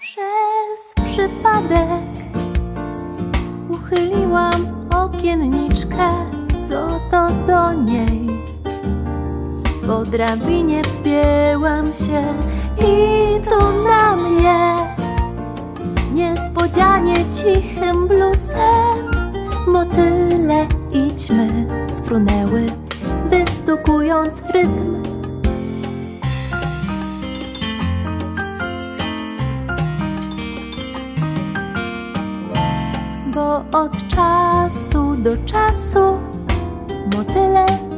Przez przypadek uchyliłam okienniczkę, co to do niej. Po drabinie wspięłam się i tu na mnie niespodzianie cichym blusem motyle idźmy sfrunęły, wystukując rytm. Bo od czasu do czasu. Motyle